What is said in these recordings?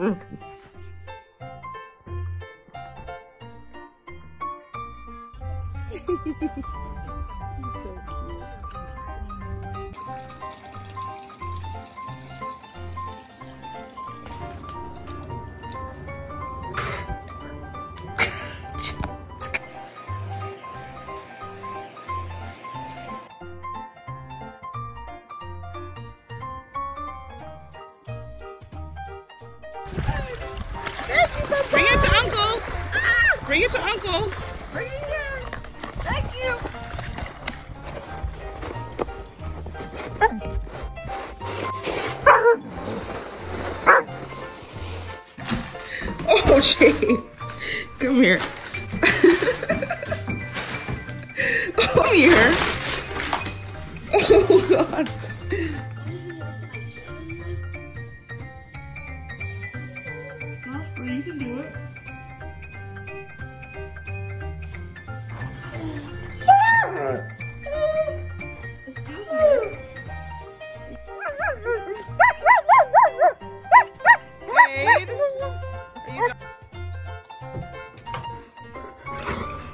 Mm-hmm. Bring it to Uncle. Bring it to Uncle. Bring it here. Thank you. Oh, Jade. Come here. Come here. Oh, God.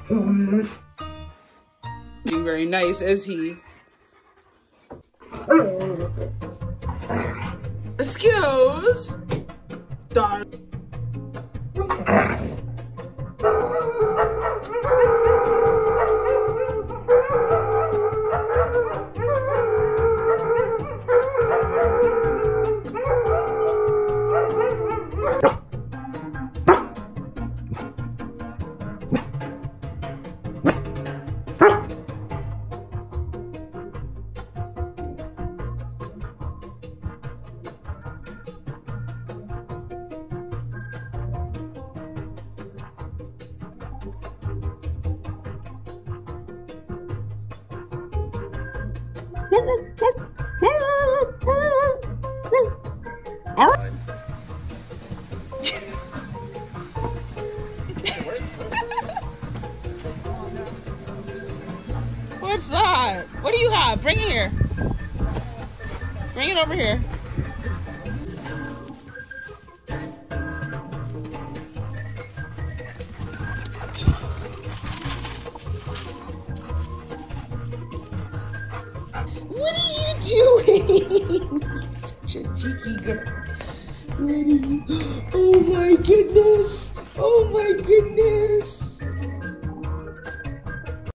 Being very nice, is he? Excuse? What's that? What do you have? Bring it here. Bring it over here. What are you doing? Such a cheeky girl. What are you? Oh my goodness. Oh my goodness.